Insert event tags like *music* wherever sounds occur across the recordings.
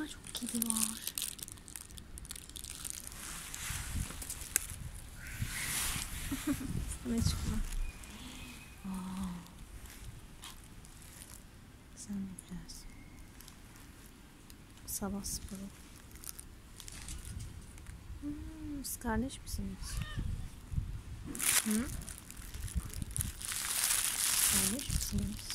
daha çok kedi var. *laughs* Sana çıkma. Aa. Sen de biraz. Sabah sporu. Hmm, siz kardeş misiniz? Hı? Kardeş misiniz?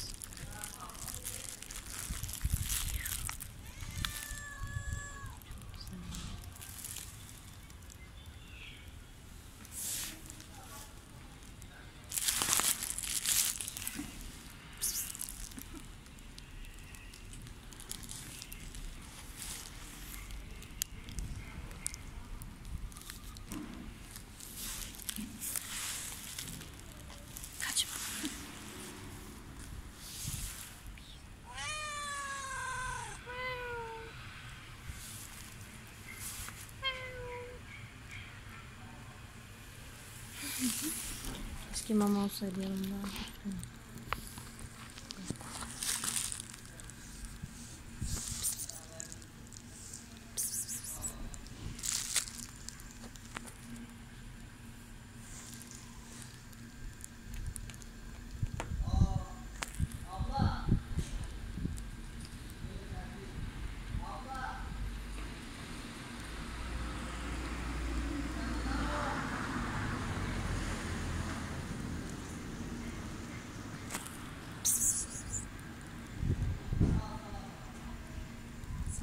С кем мама усадила, да.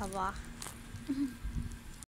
好不 *laughs*